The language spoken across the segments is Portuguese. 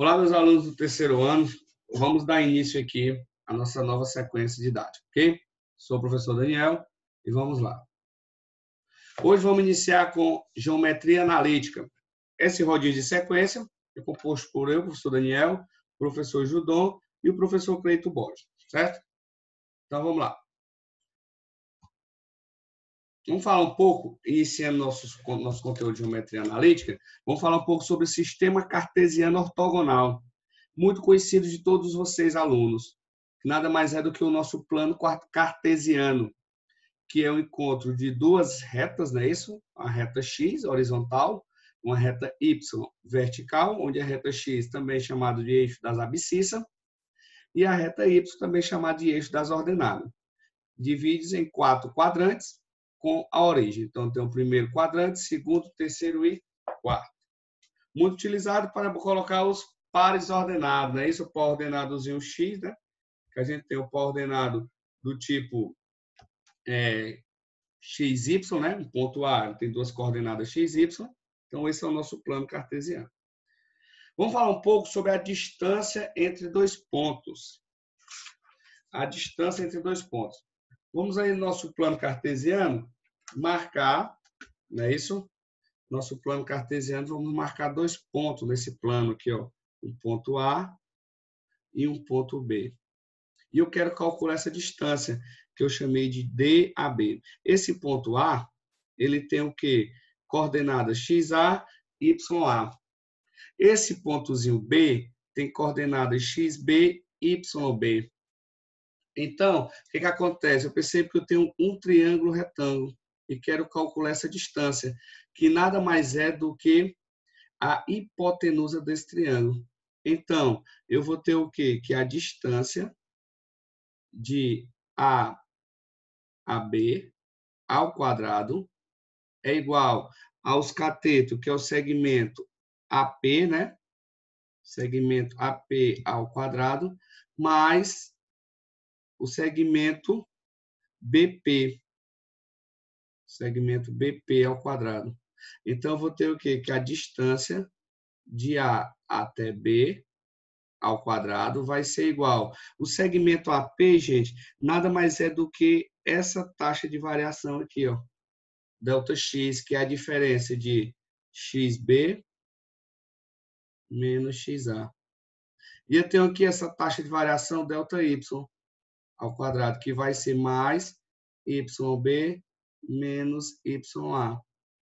Olá, meus alunos do terceiro ano. Vamos dar início aqui à nossa nova sequência didática, ok? Sou o professor Daniel e vamos lá. Hoje vamos iniciar com geometria analítica. Esse rodízio de sequência é composto por eu, professor Daniel, professor Judon e o professor Cleito Borges, certo? Então vamos lá. Vamos falar um pouco, iniciando nosso, nosso conteúdo de geometria analítica, vamos falar um pouco sobre o sistema cartesiano ortogonal, muito conhecido de todos vocês, alunos. Nada mais é do que o nosso plano cartesiano, que é o encontro de duas retas, não é isso? A reta x, horizontal, uma reta y, vertical, onde a reta x também é chamada de eixo das abscissas, e a reta y também chamada de eixo das ordenadas. Divide em quatro quadrantes, com a origem. Então, tem o primeiro quadrante, segundo, terceiro e quarto. Muito utilizado para colocar os pares ordenados, né? Isso, o par ordenadozinho X, né? Que a gente tem o par ordenado do tipo é, XY, né? Um ponto A tem duas coordenadas XY. Então, esse é o nosso plano cartesiano. Vamos falar um pouco sobre a distância entre dois pontos. A distância entre dois pontos. Vamos aí no nosso plano cartesiano marcar, não é isso? Nosso plano cartesiano, vamos marcar dois pontos nesse plano aqui, ó. Um ponto A e um ponto B. E eu quero calcular essa distância, que eu chamei de DAB. Esse ponto A, ele tem o quê? Coordenadas XA, YA. Esse pontozinho B tem coordenadas XB, YB. Então, o que, que acontece? Eu percebo que eu tenho um triângulo retângulo e quero calcular essa distância, que nada mais é do que a hipotenusa desse triângulo. Então, eu vou ter o quê? Que a distância de A a B ao quadrado é igual aos cateto, que é o segmento AP, né? Segmento AP ao quadrado, mais o segmento BP. Segmento BP ao quadrado. Então, eu vou ter o quê? Que a distância de A até B ao quadrado vai ser igual. O segmento AP, gente, nada mais é do que essa taxa de variação aqui, ó. Delta X, que é a diferença de XB menos XA. E eu tenho aqui essa taxa de variação delta Y ao quadrado, que vai ser mais YB menos YA.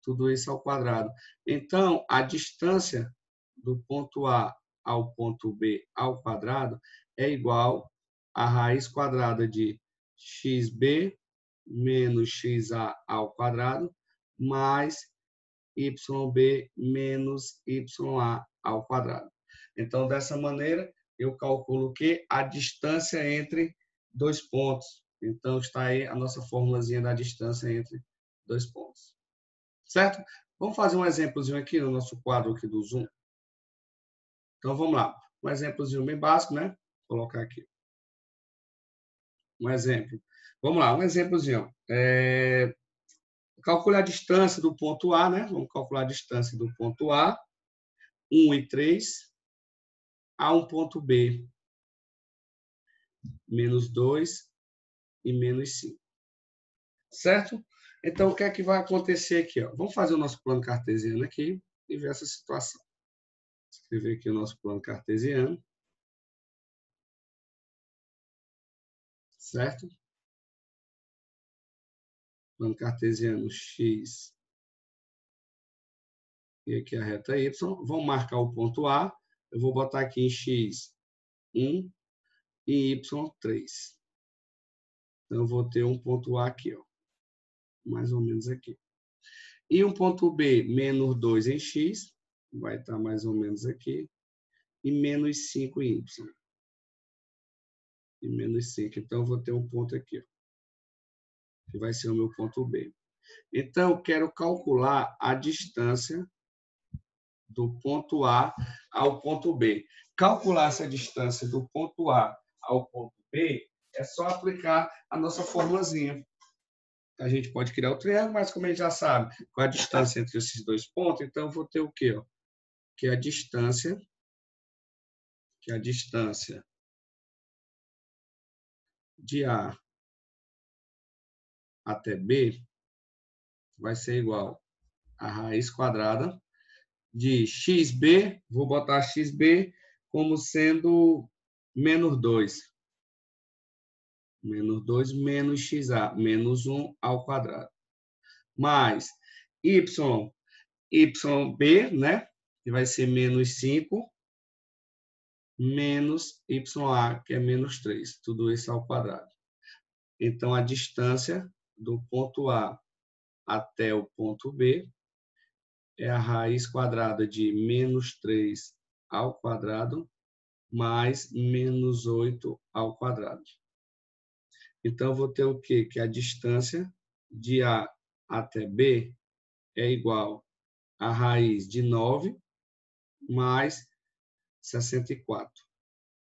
Tudo isso ao quadrado. Então, a distância do ponto A ao ponto B ao quadrado é igual à raiz quadrada de xb menos xa ao quadrado mais yb menos ya ao quadrado. Então, dessa maneira, eu calculo que a distância entre dois pontos. Então, está aí a nossa formulazinha da distância entre dois pontos. Certo? Vamos fazer um exemplozinho aqui no nosso quadro aqui do Zoom. Então, vamos lá. Um exemplozinho bem básico, né? Vou colocar aqui. Um exemplo. Vamos lá, um exemplozinho. É... Calcular a distância do ponto A, né? Vamos calcular a distância do ponto A, 1 e 3, a um ponto B menos 2 e menos 5. Certo? Então, o que é que vai acontecer aqui? Ó? Vamos fazer o nosso plano cartesiano aqui e ver essa situação. Escrever aqui o nosso plano cartesiano. Certo? Plano cartesiano x e aqui a reta y. Vamos marcar o ponto A. Eu vou botar aqui em x 1, e y3. Então, eu vou ter um ponto A aqui, ó, mais ou menos aqui. E um ponto B, menos 2 em x, vai estar mais ou menos aqui, e menos 5 em y. E menos 5. Então, eu vou ter um ponto aqui, ó, que vai ser o meu ponto B. Então, eu quero calcular a distância do ponto A ao ponto B. Calcular essa distância do ponto A ao ponto B, é só aplicar a nossa formulazinha. A gente pode criar o triângulo, mas como a gente já sabe qual é a distância entre esses dois pontos, então eu vou ter o quê? Ó? Que é a distância que a distância de A até B vai ser igual a raiz quadrada de xb, vou botar xb como sendo menos 2. Menos 2 menos xa, menos 1 ao quadrado. Mais y, yb, né? Que vai ser menos 5, menos ya, que é menos 3. Tudo isso ao quadrado. Então, a distância do ponto A até o ponto B é a raiz quadrada de menos 3 ao quadrado mais menos 8 ao quadrado. Então, vou ter o quê? Que a distância de A até B é igual a raiz de 9 mais 64.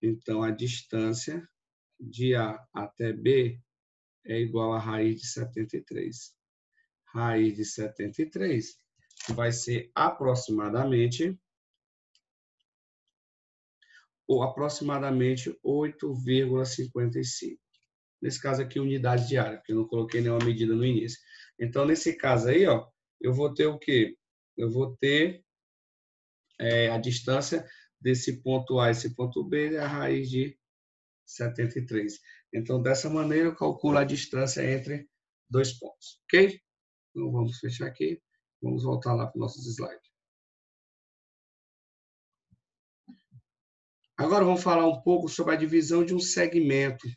Então, a distância de A até B é igual a raiz de 73. Raiz de 73 vai ser aproximadamente ou aproximadamente 8,55. Nesse caso aqui, unidade diária, porque eu não coloquei nenhuma medida no início. Então, nesse caso aí, ó, eu vou ter o quê? Eu vou ter é, a distância desse ponto A e esse ponto B, a raiz de 73. Então, dessa maneira, eu calculo a distância entre dois pontos, ok? Então, vamos fechar aqui. Vamos voltar lá para os nossos slides. Agora vamos falar um pouco sobre a divisão de um segmento.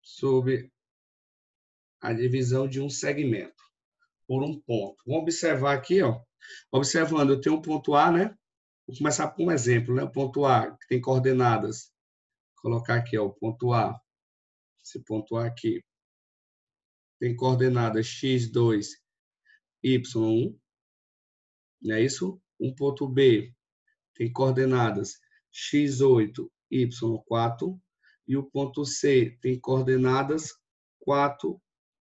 Sobre a divisão de um segmento por um ponto. Vamos observar aqui, ó. Observando, eu tenho um ponto A, né? Vou começar por um exemplo, né? O ponto A, que tem coordenadas. Vou colocar aqui, ó, o ponto A. Esse ponto A aqui. Tem coordenadas x2, y1. Não é isso? Um ponto B tem coordenadas x8, y4, e o ponto C tem coordenadas 4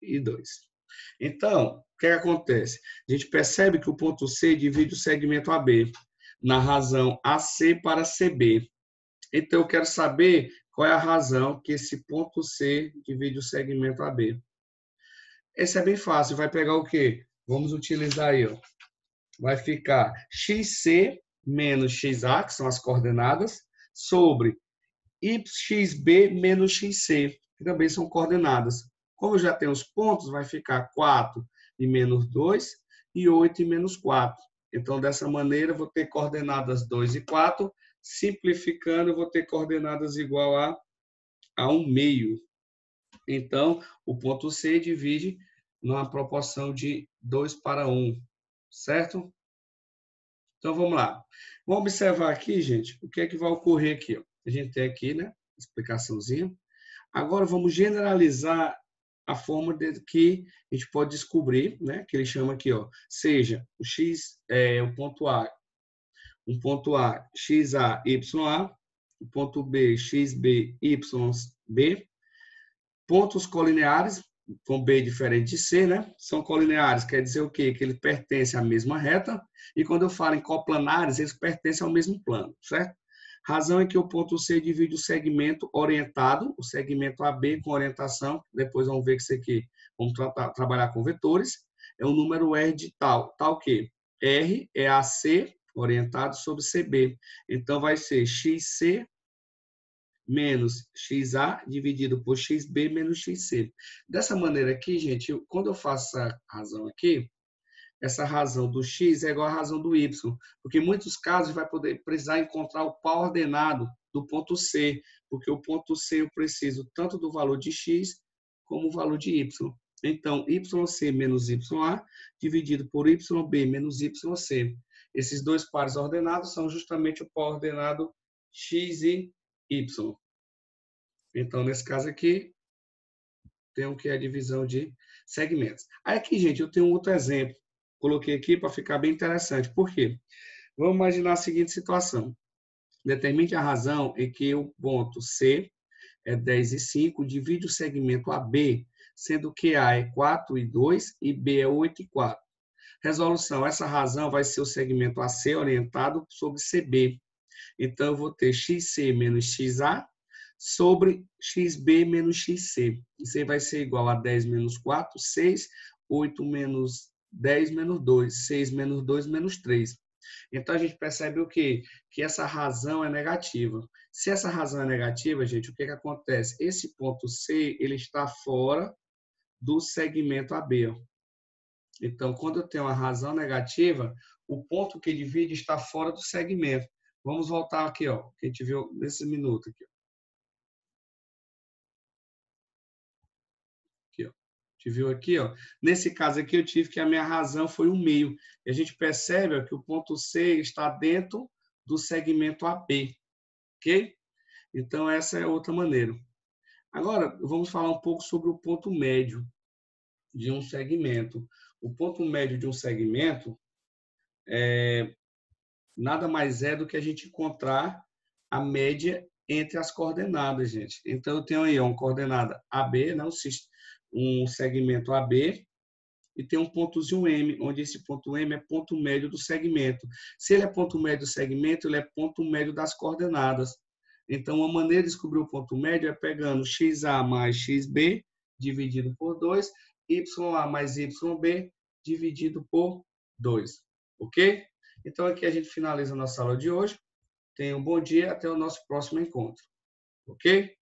e 2. Então, o que, acontece? A gente percebe que o ponto C divide o segmento AB na razão AC para CB. Então, eu quero saber qual é a razão que esse ponto C divide o segmento AB. Esse é bem fácil. Vai pegar o quê? Vamos utilizar aí. Ó. Vai ficar XC menos xa, que são as coordenadas, sobre xb menos xc, que também são coordenadas. Como já tem os pontos, vai ficar 4 e menos 2 e 8 e menos 4. Então, dessa maneira, vou ter coordenadas 2 e 4. Simplificando, eu vou ter coordenadas igual a, a 1 meio. Então, o ponto C divide numa proporção de 2 para 1, certo? Então vamos lá. Vamos observar aqui, gente, o que é que vai ocorrer aqui. Ó. A gente tem aqui, né, explicaçãozinha. Agora vamos generalizar a forma de que a gente pode descobrir, né, que ele chama aqui, ó, seja o x, é, o ponto A, um ponto A, xa, ya, o ponto B, xb, yb, pontos colineares, com B diferente de C, né? São colineares, quer dizer o quê? Que eles pertencem à mesma reta, e quando eu falo em coplanares, eles pertencem ao mesmo plano, certo? Razão é que o ponto C divide o segmento orientado, o segmento AB com orientação, depois vamos ver que isso aqui, vamos tra trabalhar com vetores, é o número R de tal, tal que R é AC orientado sobre CB. Então, vai ser XC menos XA dividido por XB menos XC. Dessa maneira aqui, gente, quando eu faço essa razão aqui, essa razão do X é igual à razão do Y, porque em muitos casos vai poder precisar encontrar o par ordenado do ponto C, porque o ponto C eu preciso tanto do valor de X como o valor de Y. Então, YC menos YA dividido por YB menos YC. Esses dois pares ordenados são justamente o par ordenado X e y. Então, nesse caso aqui, tem o que é a divisão de segmentos. Aqui, gente, eu tenho outro exemplo. Coloquei aqui para ficar bem interessante. Por quê? Vamos imaginar a seguinte situação. Determine a razão em que o ponto C é 10 e 5, divide o segmento AB, sendo que A é 4 e 2 e B é 8 e 4. Resolução. Essa razão vai ser o segmento AC orientado sobre CB. Então, eu vou ter xc menos xa sobre xb menos xc. Isso vai ser igual a 10 menos 4, 6, 8 menos 10 menos 2, 6 menos 2 menos 3. Então a gente percebe o quê? Que essa razão é negativa. Se essa razão é negativa, gente, o que, que acontece? Esse ponto C ele está fora do segmento AB. Então, quando eu tenho uma razão negativa, o ponto que divide está fora do segmento. Vamos voltar aqui, ó, que a gente viu nesse minuto aqui. gente viu aqui, ó. Nesse caso aqui, eu tive que a minha razão foi um meio. E a gente percebe ó, que o ponto C está dentro do segmento AB, ok? Então, essa é outra maneira. Agora, vamos falar um pouco sobre o ponto médio de um segmento. O ponto médio de um segmento é, nada mais é do que a gente encontrar a média entre as coordenadas, gente. Então, eu tenho aí uma coordenada AB, né, um segmento AB e tem um pontozinho M, onde esse ponto M é ponto médio do segmento. Se ele é ponto médio do segmento, ele é ponto médio das coordenadas. Então, a maneira de descobrir o ponto médio é pegando XA mais XB dividido por 2, YA mais YB dividido por 2. Ok? Então, aqui a gente finaliza a nossa aula de hoje. Tenha um bom dia, até o nosso próximo encontro. Ok?